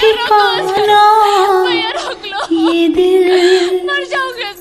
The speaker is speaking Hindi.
पूजा ये दिल मर जाओगे